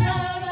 love.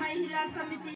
महिला समिति